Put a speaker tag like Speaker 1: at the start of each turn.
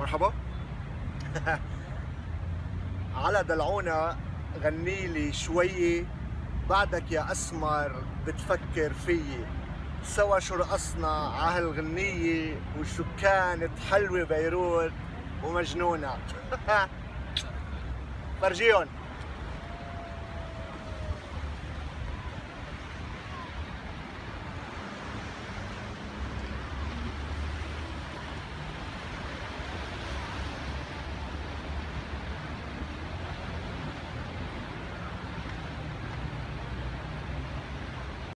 Speaker 1: مرحبا. على دلعونا غني لي شوية. بعدك يا أسمر بتفكر فيي. سوا شو رقصنا عهالغنية وشو كانت حلوة بيروت ومجنونة. فرجيهم.